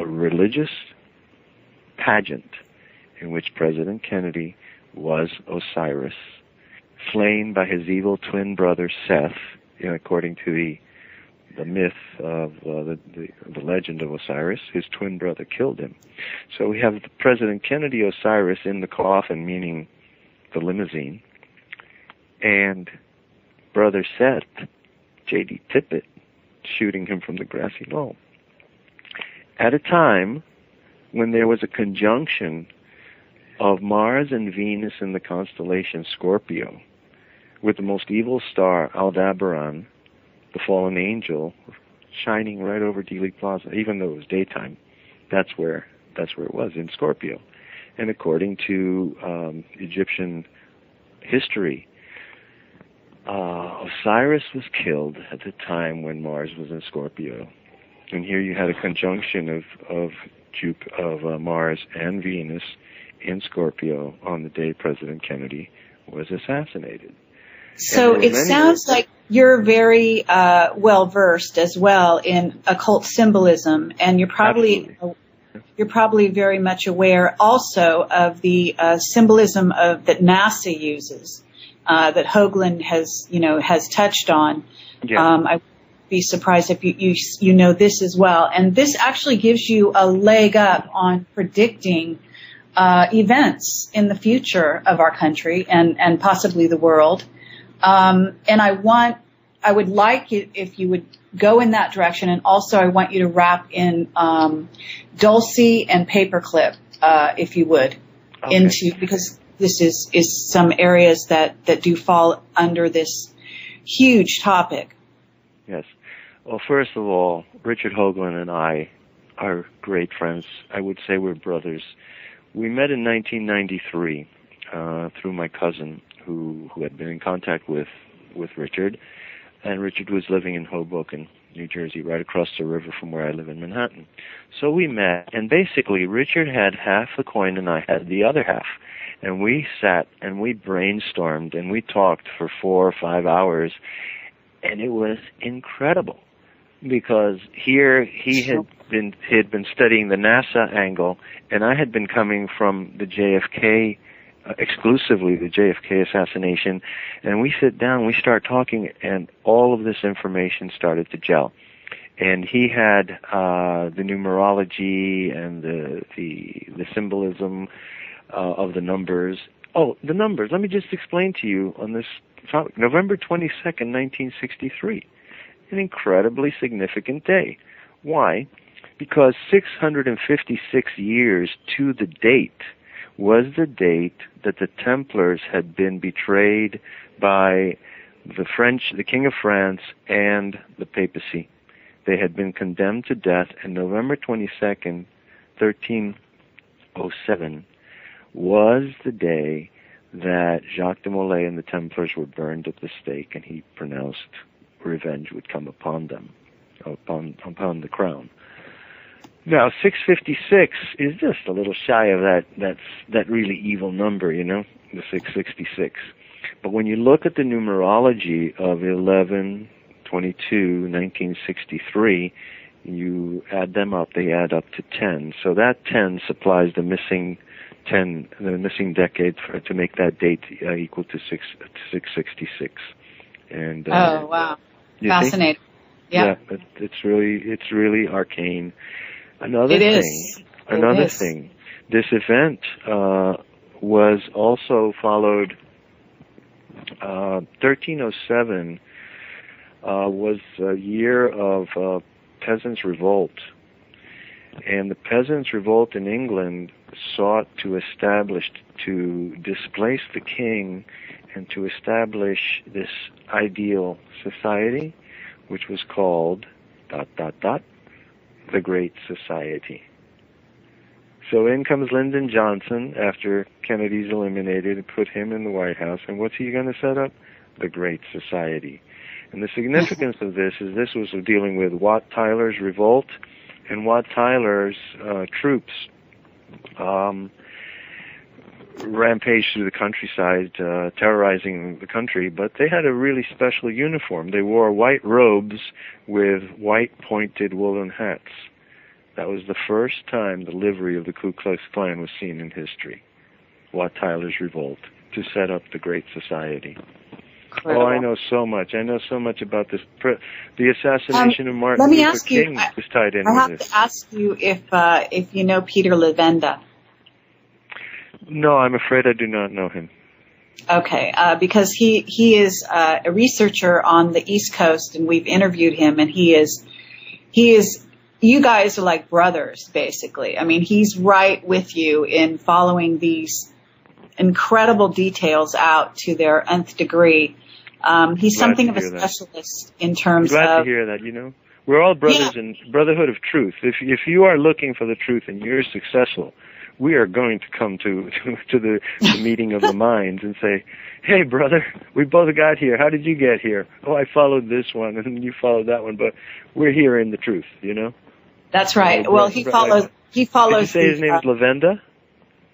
a religious pageant in which President Kennedy was Osiris, slain by his evil twin brother Seth, you know, according to the the myth of uh, the, the the legend of Osiris. His twin brother killed him. So we have President Kennedy Osiris in the coffin, meaning the limousine, and brother Seth, J.D. Tippit, shooting him from the grassy knoll. At a time when there was a conjunction of Mars and Venus in the constellation Scorpio, with the most evil star, Aldebaran, the fallen angel, shining right over Dealey Plaza, even though it was daytime. That's where that's where it was in Scorpio, and according to um, Egyptian history, uh, Osiris was killed at the time when Mars was in Scorpio, and here you had a conjunction of of Jup- of uh, Mars and Venus in Scorpio on the day President Kennedy was assassinated. So it sounds like you're very uh, well versed as well in occult symbolism, and you're probably Absolutely. you're probably very much aware also of the uh, symbolism of that NASA uses uh, that Hoagland has you know has touched on. Yeah. Um, I be surprised if you, you you know this as well, and this actually gives you a leg up on predicting uh, events in the future of our country and and possibly the world. Um, and I want, I would like it if you would go in that direction, and also I want you to wrap in um, Dulce and Paperclip, uh, if you would, Okay. into because this is is some areas that that do fall under this huge topic. Yes. Well, first of all, Richard Hoagland and I are great friends. I would say we're brothers. We met in 1993 uh, through my cousin, who who had been in contact with with Richard, and Richard was living in Hoboken, New Jersey, right across the river from where I live in Manhattan. So we met, and basically Richard had half the coin and I had the other half. And we sat and we brainstormed and we talked for four or five hours, and it was incredible because here he had been he had been studying the NASA angle, and I had been coming from the JFK uh, exclusively the JFK assassination, and we sit down, we start talking, and all of this information started to gel. And he had uh, the numerology and the the, the symbolism uh, of the numbers. Oh, the numbers. Let me just explain to you on this topic. November 22nd, 1963 an incredibly significant day. Why? Because 656 years to the date was the date that the Templars had been betrayed by the French, the King of France, and the papacy. They had been condemned to death, and November 22nd, 1307, was the day that Jacques de Molay and the Templars were burned at the stake, and he pronounced revenge would come upon them, upon upon the crown. Now, 656 is just a little shy of that that's that really evil number, you know, the 666. But when you look at the numerology of 11, 22, 1963, you add them up, they add up to 10. So that 10 supplies the missing 10, the missing decade for, to make that date uh, equal to 6, 666. And uh, Oh wow, you fascinating. Yeah, it, it's really it's really arcane. Another It thing, is. Another thing. This event uh, was also followed. Uh, 1307 uh, was a year of uh, peasants' revolt, and the peasants' revolt in England sought to establish to displace the king and to establish this ideal society which was called dot dot dot the Great Society. So in comes Lyndon Johnson after Kennedy's eliminated and put him in the White House, and what's he going to set up? The Great Society. And the significance of this is this was dealing with Wat Tyler's revolt and Wat Tyler's uh, troops um, rampaged through the countryside, uh, terrorizing the country. But they had a really special uniform. They wore white robes with white pointed woolen hats. That was the first time the livery of the Ku Klux Klan was seen in history. Wat Tyler's revolt to set up the Great Society. Incredible. Oh, I know so much. I know so much about this. The assassination um, of Martin let me Luther ask King you, is tied in I with have this. to ask you if uh, if you know Peter Levenda. No, I'm afraid I do not know him. Okay, uh, because he he is uh, a researcher on the East Coast, and we've interviewed him, and he is he is. You guys are like brothers, basically. I mean, he's right with you in following these incredible details out to their nth degree. Um, he's Glad something of a hear that. specialist in terms glad of to hear that. You know, we're all brothers in brotherhood of truth. If if you are looking for the truth and you're successful, we are going to come to to, to the, the meeting of the minds and say, "Hey, brother, we both got here. How did you get here? Oh, I followed this one, and you followed that one, but we're here in the truth." You know. That's right. Well, he follows. He Did you follows. say his name uh, is Levenda?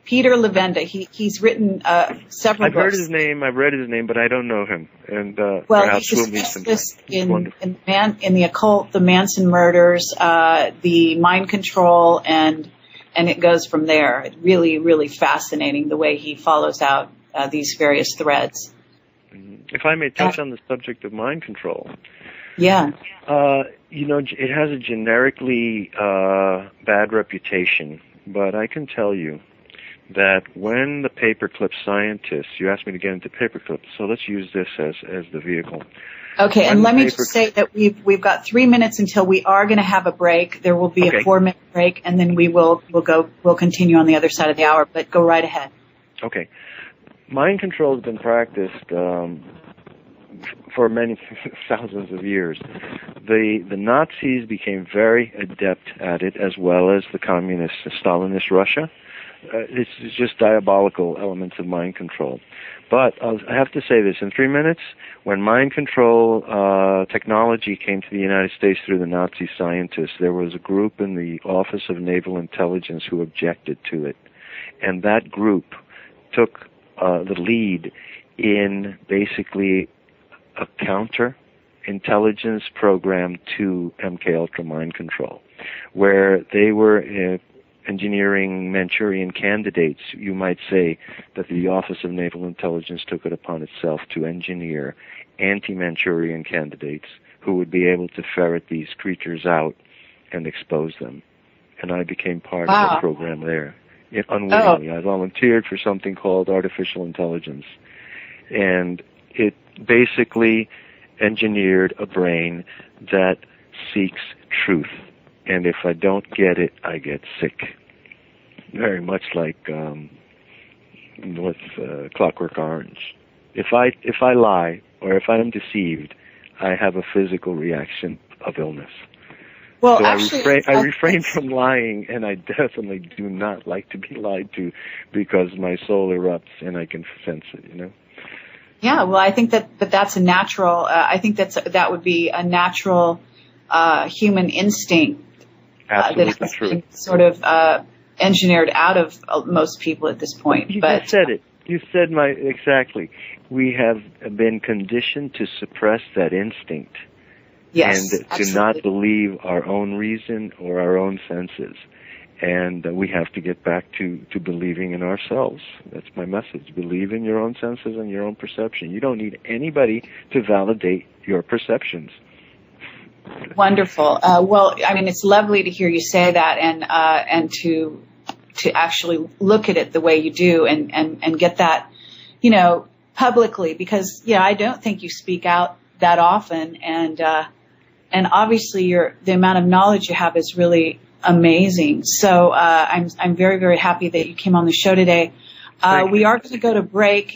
Peter Levenda. He he's written uh, several I've heard his name. I've read his name, but I don't know him. And uh, Well, he's we'll a meet sometime. specialist He's in in, man, in the occult, the Manson murders, uh, the mind control, and and it goes from there. It really, really fascinating the way he follows out uh, these various threads. If I may touch on the subject of mind control, Yeah. Uh, you know, it has a generically uh, bad reputation, but I can tell you that when the paperclip scientists, you asked me to get into paperclip, so let's use this as as the vehicle. Okay, and let me just say that we've we've got three minutes until we are going to have a break. There will be Okay. a four minute break, and then we will we'll go we'll continue on the other side of the hour. But go right ahead. Okay, mind control has been practiced um, for many thousands of years. The the Nazis became very adept at it, as well as the communists, the Stalinist Russia. Uh, it's, just diabolical elements of mind control. But I'll, I have to say this in three minutes. When mind control uh, technology came to the United States through the Nazi scientists, there was a group in the Office of Naval Intelligence who objected to it, and that group took uh, the lead in basically a counter intelligence program to MK Ultra mind control, where they were uh, engineering Manchurian candidates. You might say that the Office of Naval Intelligence took it upon itself to engineer anti-Manchurian candidates who would be able to ferret these creatures out and expose them. And I became part of Wow. the program there. It, unwittingly, oh. I volunteered for something called artificial intelligence, and it basically engineered a brain that seeks truth. And if I don't get it, I get sick. Very much like um, with uh, Clockwork Orange. If I if I lie or if I am deceived, I have a physical reaction of illness. Well, so actually, I refrain, I refrain from lying, and I definitely do not like to be lied to because my soul erupts and I can sense it. You know. Yeah, well, I think that, that that's a natural. Uh, I think that's that would be a natural uh, human instinct uh, that has true. been sort of uh, engineered out of uh, most people at this point. You but said it. You said my exactly. We have been conditioned to suppress that instinct yes, and to absolutely. not believe our own reason or our own senses. And uh, we have to get back to, to believing in ourselves. That's my message. Believe in your own senses and your own perception. You don't need anybody to validate your perceptions. Wonderful. Uh, well, I mean, it's lovely to hear you say that, and uh, and to to actually look at it the way you do, and and and get that, you know, publicly, because yeah, I don't think you speak out that often, and uh, and obviously your the amount of knowledge you have is really amazing. So uh, I'm I'm very very happy that you came on the show today. Uh, we are going to go to break.